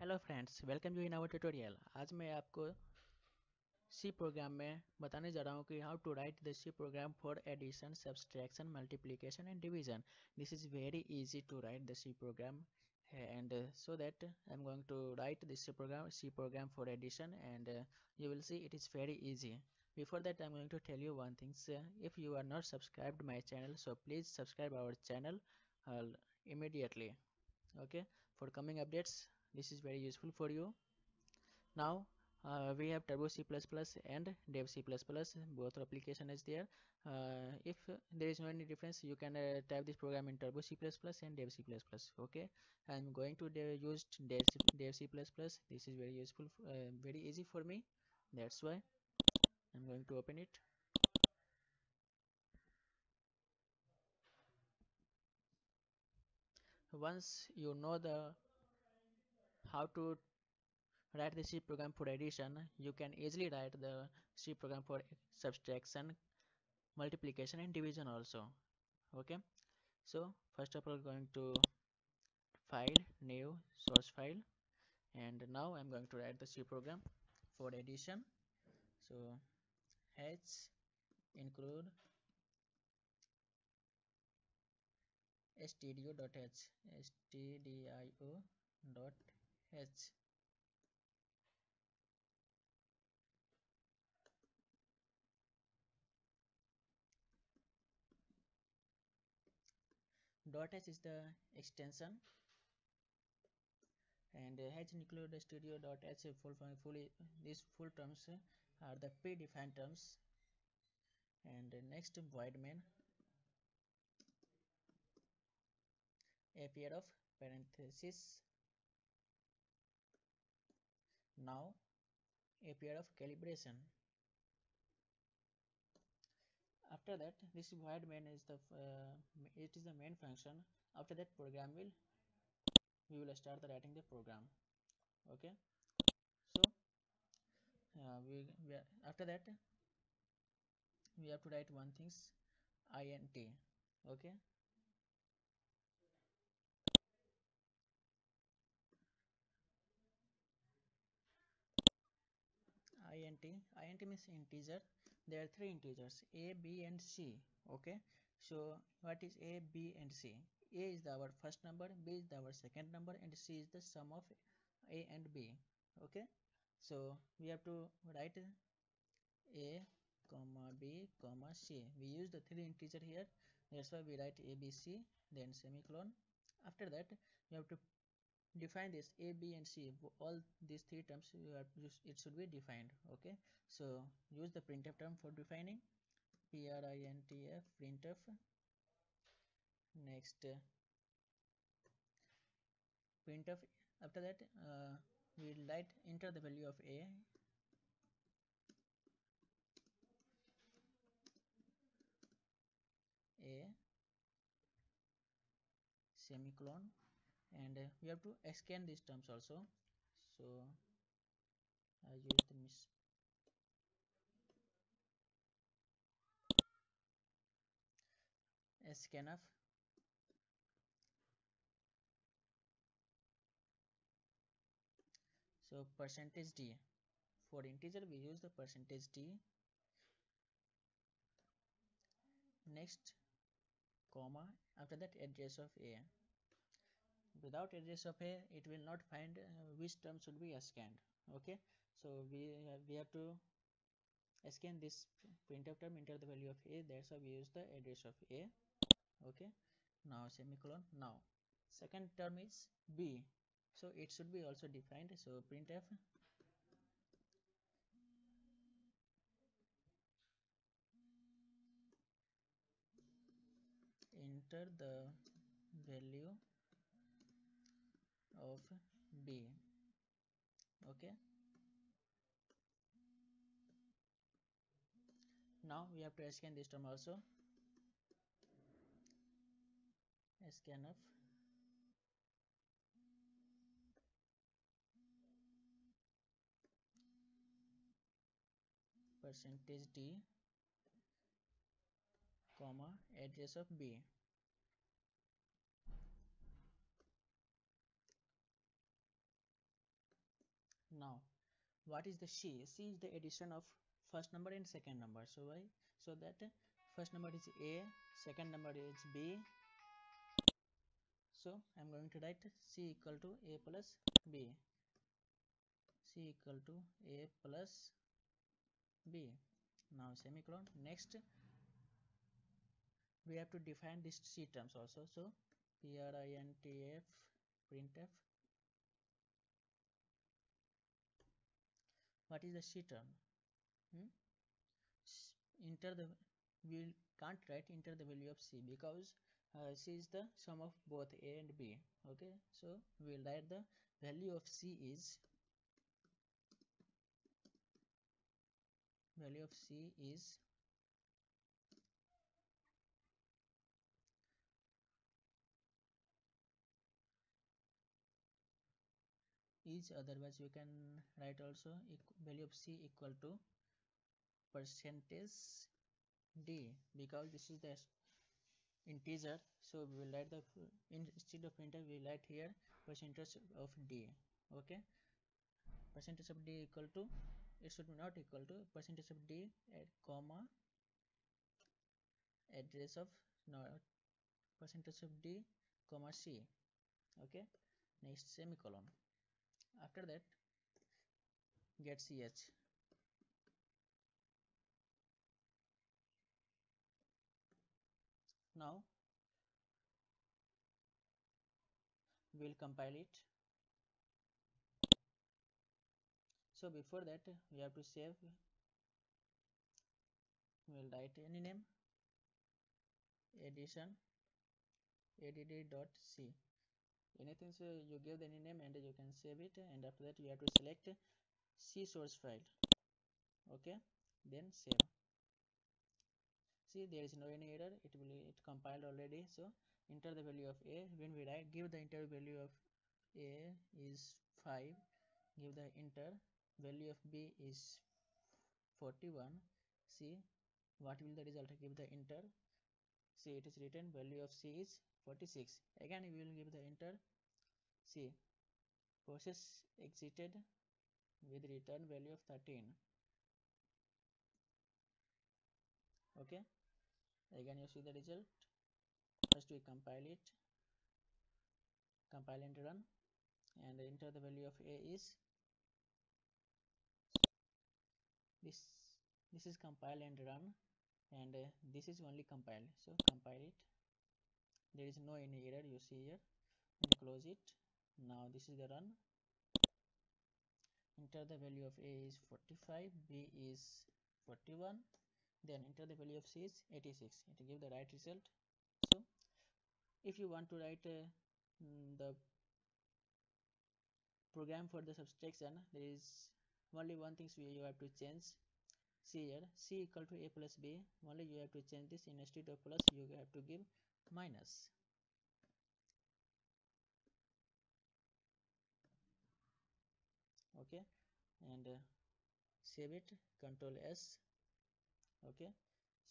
Hello friends welcome you in our tutorial आज मैं आपको सी प्रोग्राम में बताने जा रहा हूँ कि how to write the C program for addition subtraction multiplication and division this is very easy to write the C programme and uh, so that I'm going to write this program C program for addition and uh, you will see it is very easy before that I'm going to tell you one thing so if you are not subscribed my channel so please subscribe our channel uh, immediately okay for coming updates this is very useful for you. Now uh, we have turbo c++ and dev c++ both application is there. Uh, if there is no any difference you can uh, type this program in turbo c++ and dev c++ okay? I'm going to use dev, dev c++ this is very useful uh, very easy for me. That's why i'm going to open it. Once you know the how to write the C program for addition. You can easily write the C program for subtraction multiplication and division also. Okay? So first of all going to file new source file. And now I'm going to write the C program for addition. So h include stdio.h dot h. Dot h is the extension. And uh, h include studio dot h full fully these full terms are the predefined terms. And uh, next void main. A pair of parenthesis now a pair of calibration. After that this void main is the uh, it is the main function. After that program will we will start the writing the program. Okay? So uh, we, we are, after that we have to write one things int okay int int means integer. There are three integers a b and c okay? So what is a b and c? A is the our first number b is the our second number and c is the sum of a and b okay? So we have to write a comma b comma c. We use the three integer here. That's why we write a b c then semicolon. After that you have to define this a b and c. All these three terms you have it should be defined okay? So use the printf term for defining. Printf printf. Next. Printf after that uh, we write enter the value of a. A. Semicolon and uh, we have to scan these terms also. So I use the miss scanf. So percentage d. For integer we use the percentage d. Next comma after that address of a without address of a it will not find uh, which term should be scanned. Okay? So we have, we have to scan this printf term enter the value of a that's why we use the address of a. Okay? Now semicolon now. Second term is b. So it should be also defined. So printf enter the value of b. Okay now we have to scan this term also. Scanf. Percentage d comma address of b what is the c c is the addition of first number and second number. So why? So that first number is a second number is b. So i'm going to write c equal to a plus b. C equal to a plus b. Now semicolon. Next we have to define these c terms also. So printf printf what is the c term? Hmm? enter the we can't write enter the value of c because uh, c is the sum of both a and b. Okay? So we'll write the value of c is value of c is is otherwise you can write also value of c equal to percentage d because this is the integer. So we will write the instead of integer we write here percentage of d. Okay? Percentage of d equal to it should not equal to percentage of d at comma address of no percentage of d comma c. Okay? Next semicolon after that getch now we'll compile it. So before that we have to save. We'll write any name. Addition add.c anything so you give any name and you can save it and after that you have to select c source file. Okay? Then save. See there is no any error. It will it compiled already. So enter the value of a. When we write give the enter value of a is 5 give the enter value of b is 41 see what will the result? Give the enter. See it is written value of c is 46 again we will give the enter. See process exited with return value of 13 okay. Again you see the result. First we compile it. Compile and run. And enter the value of a is this this is compile and run. And uh, this is only compile. So compile it there is no any error you see here. And close it. Now this is the run. Enter the value of a is 45 b is 41 then enter the value of c is 86 it will give the right result. So if you want to write uh, mm, the program for the subtraction there is only one thing you have to change. See here c equal to a plus b. Only you have to change this instead of plus you have to give minus. Okay and uh, save it control s. Okay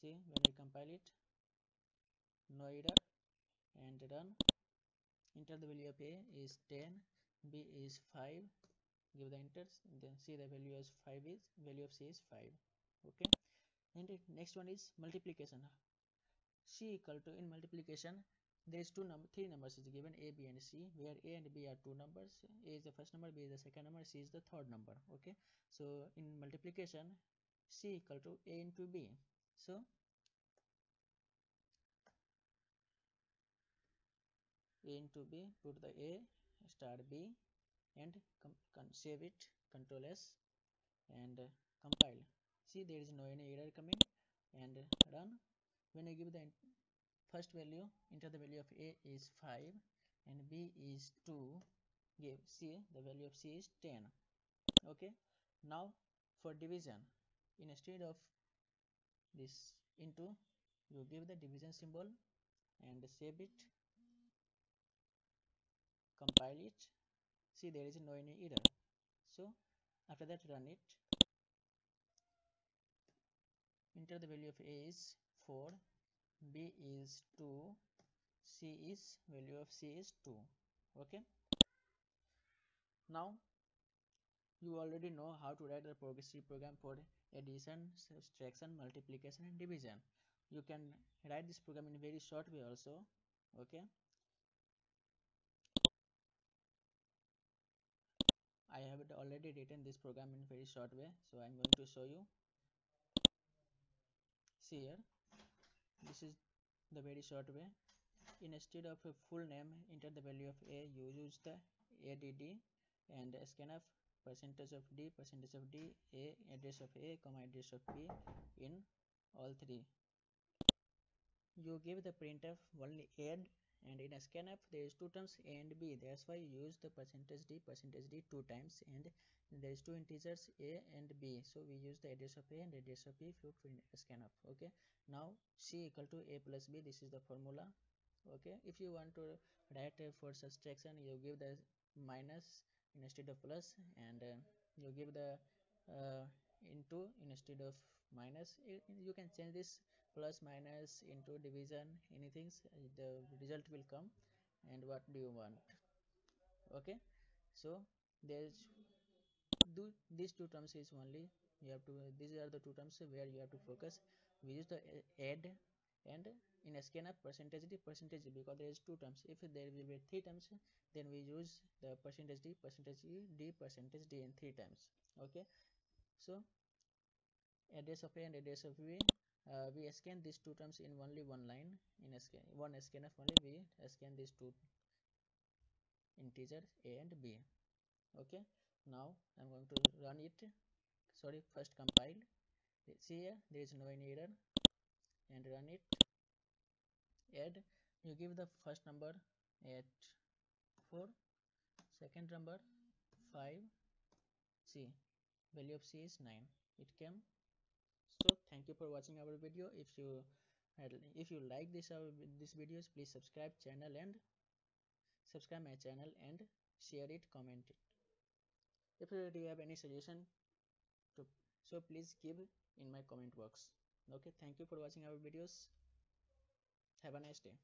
see when we compile it no error and run enter the value of a is 10 b is 5 give the enter then see the value as 5 is value of c is 5 okay and next one is multiplication c equal to in multiplication there is two number three numbers is given a b and c where a and b are two numbers. A is the first number b is the second number c is the third number okay? So in multiplication c equal to a into b. So a into b put the a star b and save it control s and uh, compile. See there is no any error coming and run when you give the first value enter the value of a is 5 and b is 2 give c the value of c is 10 okay? Now for division instead of this into you give the division symbol and save it compile it. See there is no any error. So after that run it. Enter the value of a is 4 b is 2 c is value of c is 2 okay? Now you already know how to write a progressive program for addition subtraction multiplication and division. You can write this program in very short way also. Okay? I have already written this program in very short way so I'm going to show you. See here this is the very short way. Instead of a full name enter the value of a. You use the add and scanf percentage of d percentage of d a address of a comma address of b in all three. You give the printf only add and in a scanf there is two terms a and b that's why you use the percentage d percentage d two times and there is two integers a and b. So we use the address of a and address of b for scanf okay? Now c equal to a plus b this is the formula okay? If you want to write uh, for subtraction you give the minus instead of plus and uh, you give the uh, into instead of minus. You can change this plus minus into division anything the result will come. And what do you want? Okay? So there's do these two terms is only you have to these are the two terms where you have to focus. We use the add and in a scanf percentage d percentage d because there is two terms. If there will be three terms then we use the percentage d percentage e d percentage d in three times okay? So address of a and address of b uh, we scan these two terms in only one line. In scan one scanf only we scan these two integers a and b. Okay now i'm going to run it. Sorry first compile. See here there is no any error. And run it. Add. You give the first number at 4 second number 5 c. Value of c is 9 it came so thank you for watching our video. If you if you like this our this videos please subscribe channel and subscribe my channel and share it comment it. If you have any suggestion to so please give in my comment box. Okay thank you for watching our videos. Have a nice day